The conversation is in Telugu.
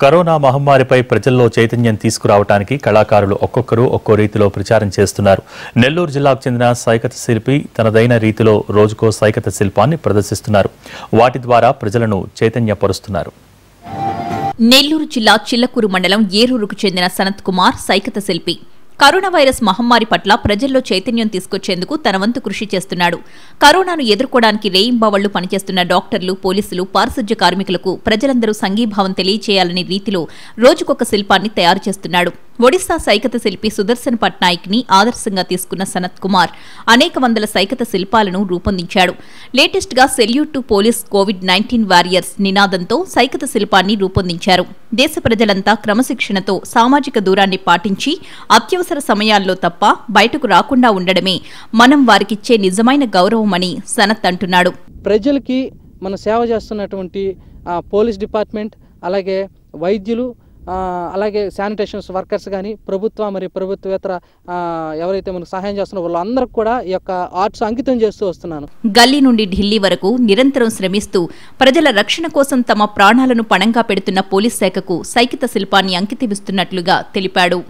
కరోనా మహమ్మారిపై ప్రజల్లో చైతన్యం తీసుకురావడానికి కళాకారులు ఒక్కొక్కరు ఒక్కో రీతిలో ప్రచారం చేస్తున్నారు. నెల్లూరు జిల్లాకు చెందిన సైకత శిల్పి తనదైన రీతిలో రోజుకో సైకత శిల్పాన్ని ప్రదర్శిస్తున్నారు. వాటి ద్వారా ప్రజలను చైతన్యపరుస్తున్నారు. నెల్లూరు జిల్లా చిల్లకూరు మండలం ఏరూరుకు చెందిన సనత్ కుమార్ సైకత శిల్పి. కరోనా వైరస్ మహమ్మారి పట్ల ప్రజల్లో చైతన్యం తీసుకొచ్చేందుకు తన వంతు కృషి చేస్తున్నాడు. కరోనాను ఎదుర్కోవడానికి రేయింబావళ్ళు పనిచేస్తున్న డాక్టర్లు పోలీసులు పారిశుధ్య కార్మికులకు ప్రజలందరూ సంఘీభావం తెలియచేయాలనే రీతిలో రోజుకొక శిల్పాన్ని తయారు చేస్తున్నాడు. ఒడిశా సైకత శిల్పి సుదర్శన్ పట్నాయక్ని ఆదర్శంగా తీసుకున్న సనత్ కుమార్ అనేక వందల సైకత శిల్పాలను రూపొందించాడు. లేటెస్ట్గా salute to police COVID nineteen warriors నినాదంతో సైకత శిల్పాన్ని రూపొందించారు. దేశ ప్రజలంతా క్రమశిక్షణతో సామాజిక దూరాన్ని పాటించి అత్యవసర సమయాల్లో తప్ప బయటకు రాకుండా ఉండడమే మనం వారికిచ్చే నిజమైన గౌరవమని సనత్ అంటున్నాడు. ప్రజలకి మన సేవ చేస్తున్నటువంటి పోలీస్ డిపార్ట్మెంట్ అలాగే వైద్యులు అలాగే శానిటేషన్స్ వర్కర్స్ కానీ ప్రభుత్వ మరియు ప్రభుత్వేతర ఎవరైతే మనకు సహాయం చేస్తున్నారో వాళ్ళందరికీ కూడా ఈ యొక్క ఆర్ట్స్ అంకితం చేస్తూ వస్తున్నాను. గల్లీ నుండి ఢిల్లీ వరకు నిరంతరం శ్రమిస్తూ ప్రజల రక్షణ కోసం తమ ప్రాణాలను పణంగా పెడుతున్న పోలీస్ శాఖకు సైకిత శిల్పాన్ని అంకితమిస్తున్నట్లుగా తెలిపాడు.